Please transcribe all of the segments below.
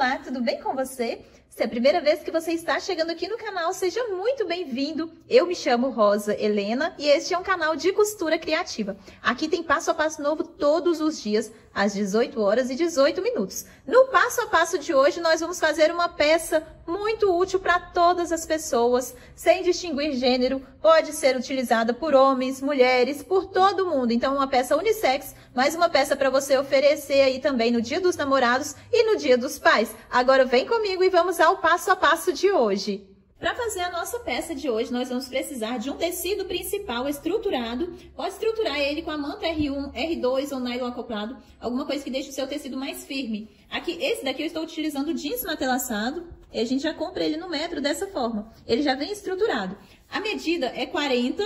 Olá, tudo bem com você? Se é a primeira vez que você está chegando aqui no canal, seja muito bem-vindo. Eu me chamo Rosa Helena e este é um canal de costura criativa. Aqui tem passo a passo novo todos os dias, às 18 horas e 18 minutos. No passo a passo de hoje, nós vamos fazer uma peça muito útil para todas as pessoas, sem distinguir gênero, pode ser utilizada por homens, mulheres, por todo mundo. Então, uma peça unissex, mais uma peça para você oferecer aí também no Dia dos Namorados e no Dia dos Pais. Agora vem comigo e vamos ao passo a passo de hoje. Para fazer a nossa peça de hoje, nós vamos precisar de um tecido principal estruturado. Pode estruturar ele com a manta R1, R2 ou nylon acoplado, alguma coisa que deixe o seu tecido mais firme. Aqui, esse daqui eu estou utilizando jeans matelaçado, e a gente já compra ele no metro dessa forma. Ele já vem estruturado. A medida é 40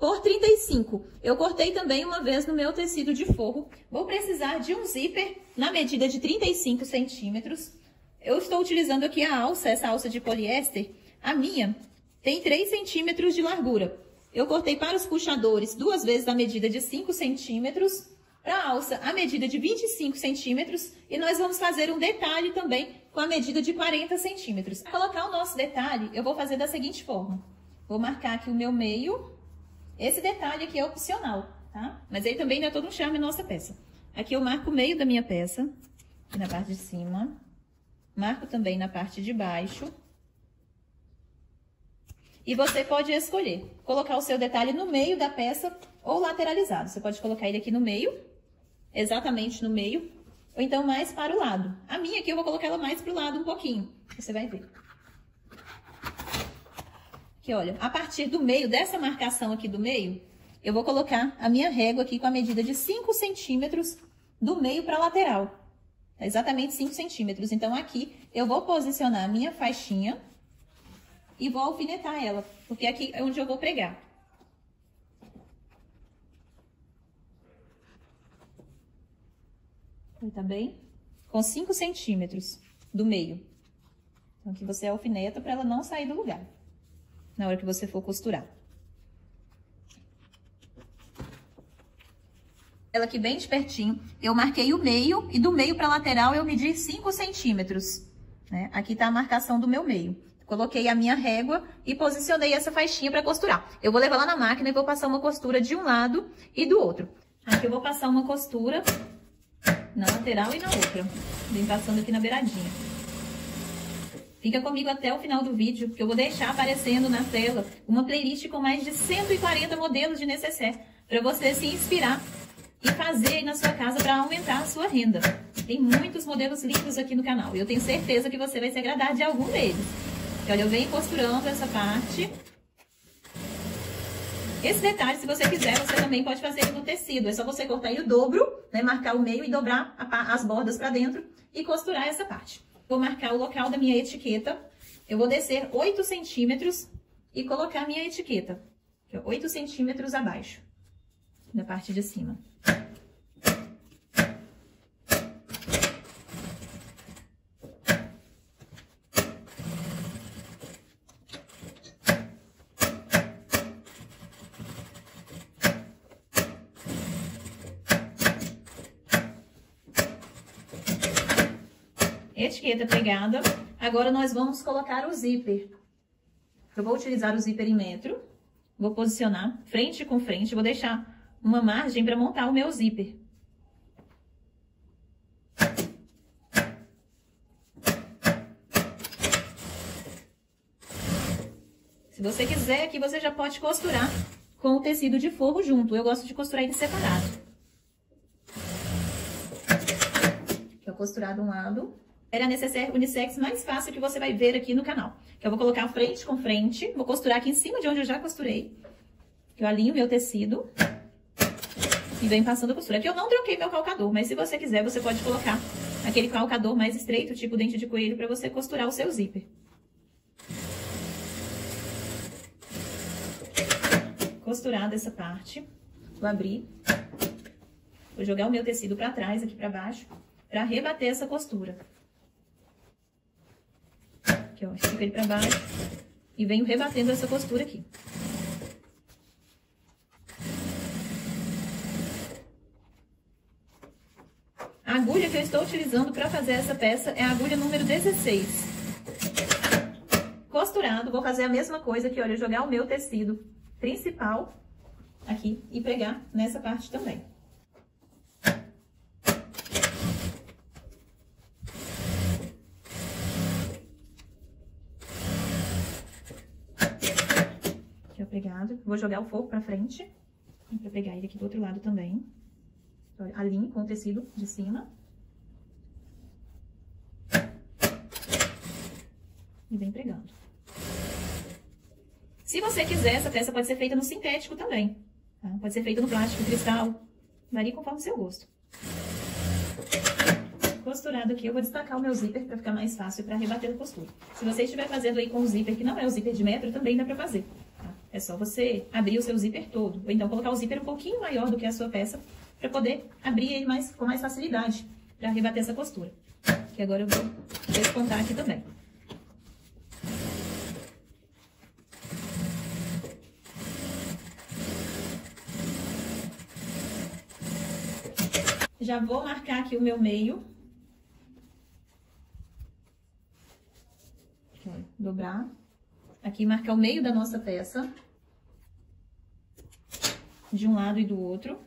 por 35. Eu cortei também uma vez no meu tecido de forro. Vou precisar de um zíper na medida de 35 centímetros. Eu estou utilizando aqui a alça, essa alça de poliéster, a minha tem 3 centímetros de largura. Eu cortei para os puxadores duas vezes a medida de 5 centímetros, para a alça a medida de 25 centímetros e nós vamos fazer um detalhe também com a medida de 40 centímetros. Para colocar o nosso detalhe, eu vou fazer da seguinte forma. Vou marcar aqui o meu meio. Esse detalhe aqui é opcional, tá? Mas ele também dá todo um charme nossa peça. Aqui eu marco o meio da minha peça, aqui na parte de cima. Marco também na parte de baixo. E você pode escolher colocar o seu detalhe no meio da peça ou lateralizado. Você pode colocar ele aqui no meio, exatamente no meio, ou então mais para o lado. A minha aqui eu vou colocar ela mais para o lado um pouquinho, você vai ver. Aqui, olha, a partir do meio, dessa marcação aqui do meio, eu vou colocar a minha régua aqui com a medida de 5 centímetros do meio para a lateral. Exatamente 5 centímetros. Então, aqui eu vou posicionar a minha faixinha e vou alfinetar ela, porque aqui é onde eu vou pregar. Tá bem? Com 5 centímetros do meio. Então, aqui você alfineta para ela não sair do lugar, na hora que você for costurar. Ela aqui bem de pertinho, eu marquei o meio e do meio para lateral eu medi 5 centímetros. Né? Aqui tá a marcação do meu meio. Coloquei a minha régua e posicionei essa faixinha para costurar. Eu vou levar lá na máquina e vou passar uma costura de um lado e do outro. Aqui eu vou passar uma costura na lateral e na outra. Vem passando aqui na beiradinha. Fica comigo até o final do vídeo, porque eu vou deixar aparecendo na tela uma playlist com mais de 140 modelos de necessaire para você se inspirar e fazer aí na sua casa para aumentar a sua renda. Tem muitos modelos lindos aqui no canal e eu tenho certeza que você vai se agradar de algum deles. Olha, eu venho costurando essa parte. Esse detalhe, se você quiser, você também pode fazer no tecido. É só você cortar aí o dobro, né? Marcar o meio e dobrar a, as bordas para dentro e costurar essa parte. Vou marcar o local da minha etiqueta. Eu vou descer 8 centímetros e colocar a minha etiqueta. 8 centímetros abaixo, da parte de cima. etiqueta pegada. Agora, nós vamos colocar o zíper. Eu vou utilizar o zíper em metro. Vou posicionar frente com frente. Vou deixar uma margem para montar o meu zíper. Se você quiser, aqui você já pode costurar com o tecido de forro junto. Eu gosto de costurar ele separado. Aqui, ó, costurado um lado era a necessaire unissex mais fácil que você vai ver aqui no canal. Que eu vou colocar frente com frente, vou costurar aqui em cima de onde eu já costurei. Eu alinho meu tecido e venho passando a costura. Aqui eu não troquei meu calcador, mas se você quiser, você pode colocar aquele calcador mais estreito, tipo dente de coelho, para você costurar o seu zíper. Costurada essa parte, vou abrir, vou jogar o meu tecido para trás, aqui para baixo, para rebater essa costura. Aqui, ó, estica ele pra baixo e venho rebatendo essa costura aqui. Agulha que eu estou utilizando para fazer essa peça é a agulha número 16. Costurado, vou fazer a mesma coisa aqui, olha, jogar o meu tecido principal aqui e pregar nessa parte também. Aqui, ó, pregado. Vou jogar o forro pra frente, pra pegar ele aqui do outro lado também. Alinho com o tecido de cima. E vem pregando. Se você quiser, essa peça pode ser feita no sintético também. Tá? Pode ser feita no plástico, cristal. Varia conforme o seu gosto. Costurado aqui, eu vou destacar o meu zíper para ficar mais fácil para rebater a costura. Se você estiver fazendo aí com o zíper, que não é o zíper de metro, também dá para fazer. Tá? É só você abrir o seu zíper todo. Ou então colocar o zíper um pouquinho maior do que a sua peça para poder abrir ele mais, com mais facilidade para rebater essa costura. Que agora eu vou descontar aqui também. Já vou marcar aqui o meu meio. dobrar. Aqui marcar o meio da nossa peça. De um lado e do outro.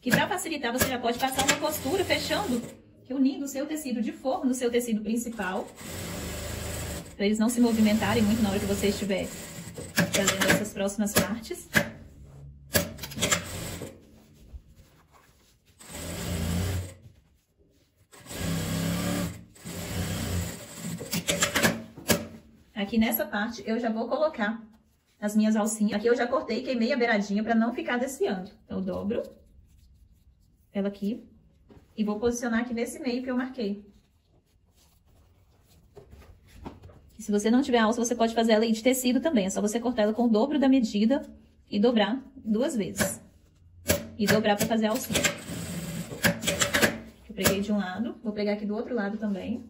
Que para facilitar, você já pode passar uma costura fechando, unindo o seu tecido de forro no seu tecido principal. Para eles não se movimentarem muito na hora que você estiver fazendo essas próximas partes. Aqui nessa parte, eu já vou colocar as minhas alcinhas. Aqui eu já cortei, queimei a beiradinha para não ficar desfiando. Então, eu dobro ela aqui e vou posicionar aqui nesse meio que eu marquei. E se você não tiver alça, você pode fazer ela de tecido também. É só você cortar ela com o dobro da medida e dobrar duas vezes. E dobrar para fazer a alcinha. Eu preguei de um lado, vou pregar aqui do outro lado também.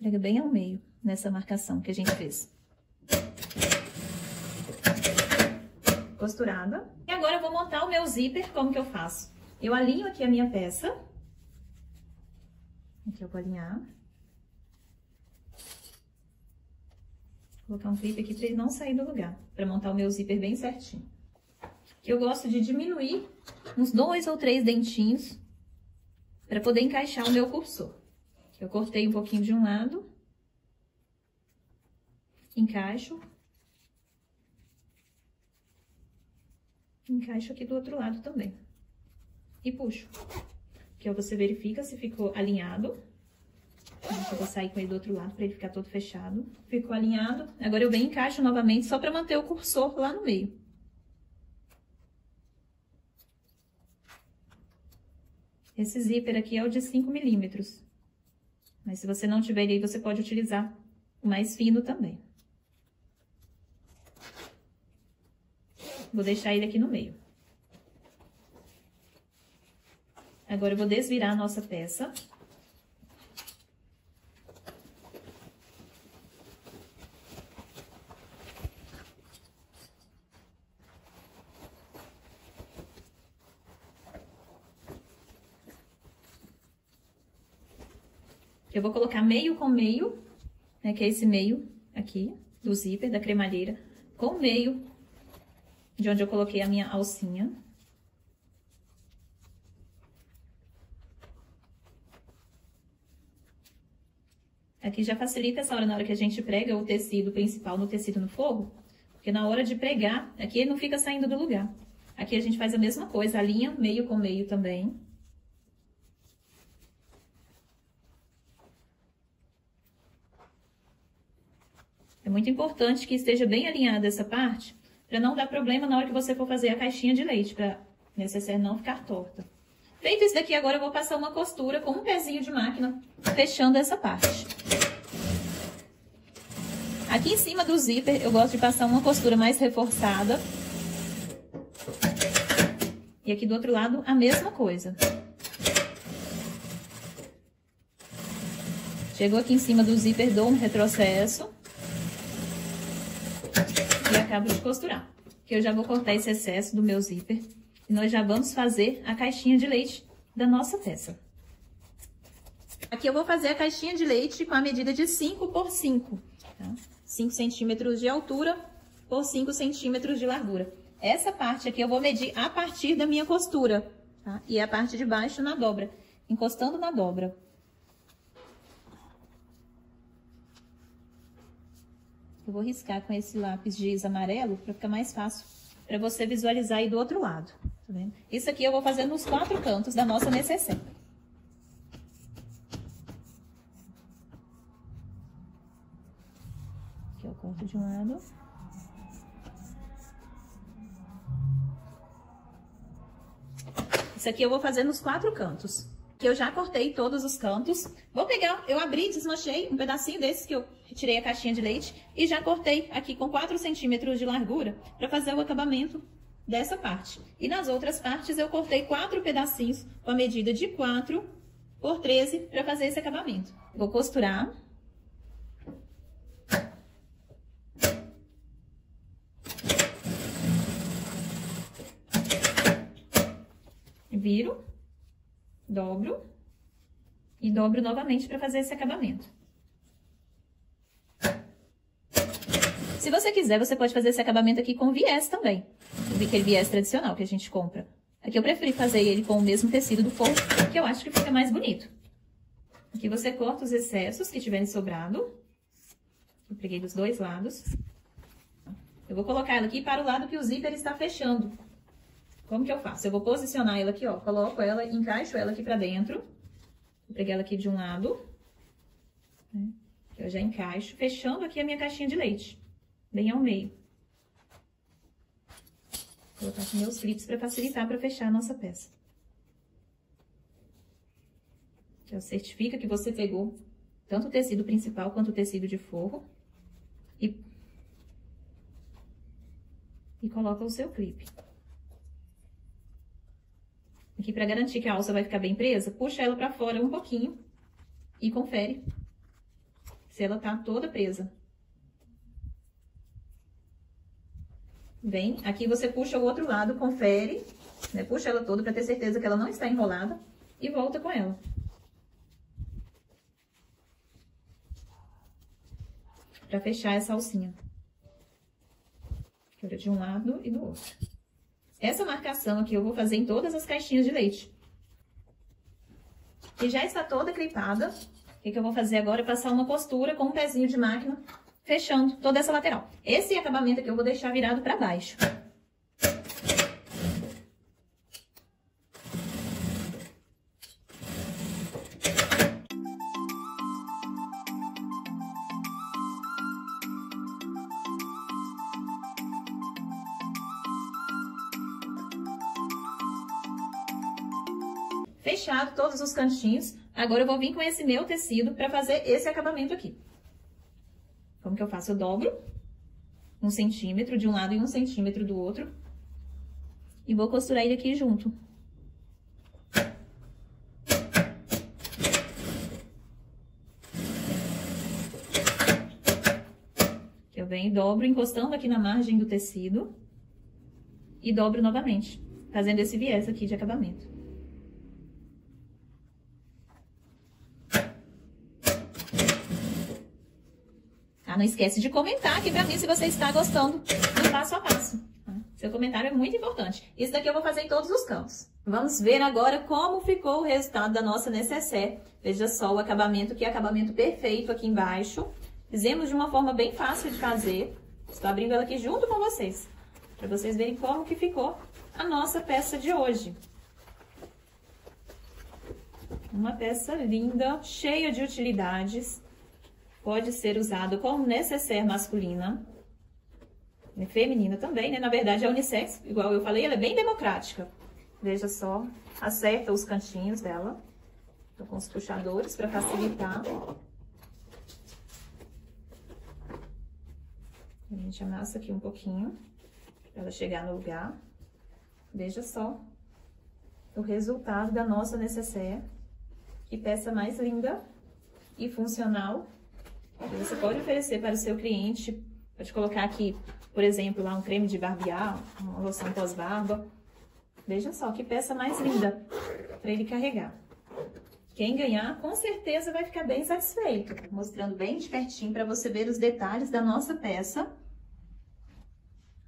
Prega bem ao meio, nessa marcação que a gente fez. Costurada. E agora eu vou montar o meu zíper, como que eu faço? Eu alinho aqui a minha peça. Aqui eu vou alinhar. Vou colocar um clipe aqui para ele não sair do lugar, para montar o meu zíper bem certinho. Eu gosto de diminuir uns dois ou três dentinhos para poder encaixar o meu cursor. Eu cortei um pouquinho de um lado. Encaixo. Encaixo aqui do outro lado também. E puxo. Que aí você verifica se ficou alinhado. Eu vou sair com ele do outro lado para ele ficar todo fechado. Ficou alinhado. Agora eu e encaixo novamente só para manter o cursor lá no meio. Esse zíper aqui é o de 5 milímetros. Mas se você não tiver aí, você pode utilizar o mais fino também. Vou deixar ele aqui no meio. Agora, eu vou desvirar a nossa peça. Eu vou colocar meio com meio, né, que é esse meio aqui do zíper da cremalheira, com meio de onde eu coloquei a minha alcinha. Aqui já facilita essa hora na hora que a gente prega o tecido principal no tecido no forro, porque na hora de pregar, aqui não fica saindo do lugar. Aqui a gente faz a mesma coisa, alinha meio com meio também. É muito importante que esteja bem alinhada essa parte, para não dar problema na hora que você for fazer a caixinha de leite, para necessário não ficar torta. Feito isso daqui, agora eu vou passar uma costura com um pezinho de máquina, fechando essa parte. Aqui em cima do zíper, eu gosto de passar uma costura mais reforçada. E aqui do outro lado, a mesma coisa. Chegou aqui em cima do zíper, dou um retrocesso acabo de costurar. Que eu já vou cortar esse excesso do meu zíper. E nós já vamos fazer a caixinha de leite da nossa peça. Aqui eu vou fazer a caixinha de leite com a medida de 5 por 5, tá? 5 centímetros de altura por 5 centímetros de largura. Essa parte aqui eu vou medir a partir da minha costura, tá? E a parte de baixo na dobra, encostando na dobra. Eu vou riscar com esse lápis giz amarelo para ficar mais fácil para você visualizar aí do outro lado, tá vendo? Isso aqui eu vou fazer nos quatro cantos da nossa necessaire. Aqui eu corto de um lado. Isso aqui eu vou fazer nos quatro cantos que eu já cortei todos os cantos. Vou pegar, eu abri, desmanchei um pedacinho desse que eu retirei a caixinha de leite e já cortei aqui com 4 centímetros de largura para fazer o acabamento dessa parte. E nas outras partes eu cortei quatro pedacinhos com a medida de 4 por 13 para fazer esse acabamento. Vou costurar. Viro dobro e dobro novamente para fazer esse acabamento. Se você quiser, você pode fazer esse acabamento aqui com viés também. Aquele viés tradicional que a gente compra. Aqui eu preferi fazer ele com o mesmo tecido do forro, que eu acho que fica mais bonito. Aqui você corta os excessos que tiverem sobrado. Eu peguei dos dois lados. Eu vou colocar ela aqui para o lado que o zíper está fechando. Como que eu faço? Eu vou posicionar ela aqui, ó. Coloco ela, encaixo ela aqui pra dentro. Vou pegar ela aqui de um lado. Né? Eu já encaixo, fechando aqui a minha caixinha de leite. Bem ao meio. Vou colocar aqui meus clips pra facilitar pra fechar a nossa peça. Já certifica que você pegou tanto o tecido principal quanto o tecido de forro. E, e coloca o seu clipe. Aqui, para garantir que a alça vai ficar bem presa, puxa ela para fora um pouquinho e confere se ela tá toda presa. Bem, aqui você puxa o outro lado, confere, né? Puxa ela toda para ter certeza que ela não está enrolada e volta com ela. Para fechar essa alcinha. De um lado e do outro. Essa marcação aqui eu vou fazer em todas as caixinhas de leite. E já está toda clipada. O que, que eu vou fazer agora é passar uma costura com um pezinho de máquina, fechando toda essa lateral. Esse acabamento aqui eu vou deixar virado para baixo. fechado todos os cantinhos. Agora eu vou vir com esse meu tecido para fazer esse acabamento aqui. Como que eu faço? Eu dobro um centímetro de um lado e um centímetro do outro. E vou costurar ele aqui junto. Eu venho e dobro encostando aqui na margem do tecido. E dobro novamente, fazendo esse viés aqui de acabamento. Não esquece de comentar aqui pra mim se você está gostando do passo a passo. Tá? Seu comentário é muito importante. Isso daqui eu vou fazer em todos os cantos. Vamos ver agora como ficou o resultado da nossa necessaire. Veja só o acabamento, que é acabamento perfeito aqui embaixo. Fizemos de uma forma bem fácil de fazer. Estou abrindo ela aqui junto com vocês, para vocês verem como que ficou a nossa peça de hoje. Uma peça linda, cheia de utilidades pode ser usado como necessaire masculina, feminina também, né? Na verdade, a unissex, igual eu falei, ela é bem democrática. Veja só, acerta os cantinhos dela. Com os puxadores para facilitar. A gente amassa aqui um pouquinho, para ela chegar no lugar. Veja só o resultado da nossa necessaire. Que peça mais linda e funcional você pode oferecer para o seu cliente, pode colocar aqui, por exemplo, lá um creme de barbear, uma loção pós-barba. Veja só, que peça mais linda para ele carregar. Quem ganhar, com certeza vai ficar bem satisfeito. Mostrando bem de pertinho para você ver os detalhes da nossa peça.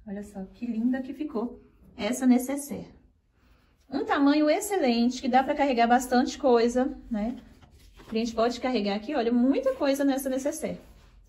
Olha só, que linda que ficou essa necessaire. Um tamanho excelente, que dá para carregar bastante coisa, né? Cliente pode carregar aqui, olha, muita coisa nessa necessaire.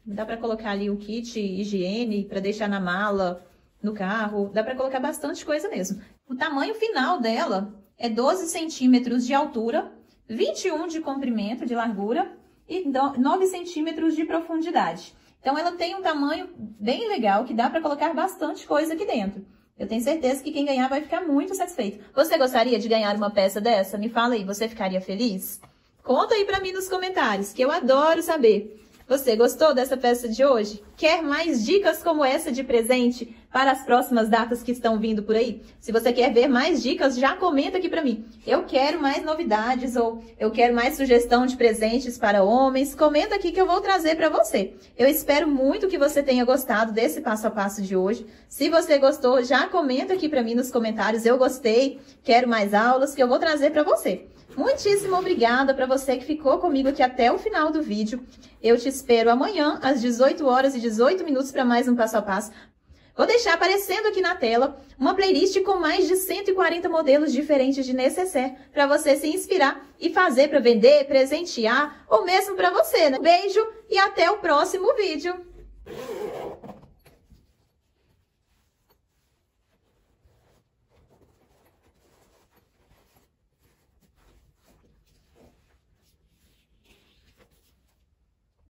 Dá para colocar ali o kit higiene para deixar na mala, no carro. Dá para colocar bastante coisa mesmo. O tamanho final dela é 12 centímetros de altura, 21 de comprimento, de largura e 9 centímetros de profundidade. Então, ela tem um tamanho bem legal, que dá para colocar bastante coisa aqui dentro. Eu tenho certeza que quem ganhar vai ficar muito satisfeito. Você gostaria de ganhar uma peça dessa? Me fala aí, você ficaria feliz? Conta aí para mim nos comentários, que eu adoro saber. Você gostou dessa peça de hoje? Quer mais dicas como essa de presente para as próximas datas que estão vindo por aí? Se você quer ver mais dicas, já comenta aqui para mim. Eu quero mais novidades ou eu quero mais sugestão de presentes para homens. Comenta aqui que eu vou trazer para você. Eu espero muito que você tenha gostado desse passo a passo de hoje. Se você gostou, já comenta aqui para mim nos comentários. Eu gostei, quero mais aulas que eu vou trazer para você. Muitíssimo obrigada para você que ficou comigo aqui até o final do vídeo. Eu te espero amanhã às 18 horas e 18 minutos para mais um passo a passo. Vou deixar aparecendo aqui na tela uma playlist com mais de 140 modelos diferentes de necessaire para você se inspirar e fazer para vender, presentear ou mesmo para você. Né? Beijo e até o próximo vídeo.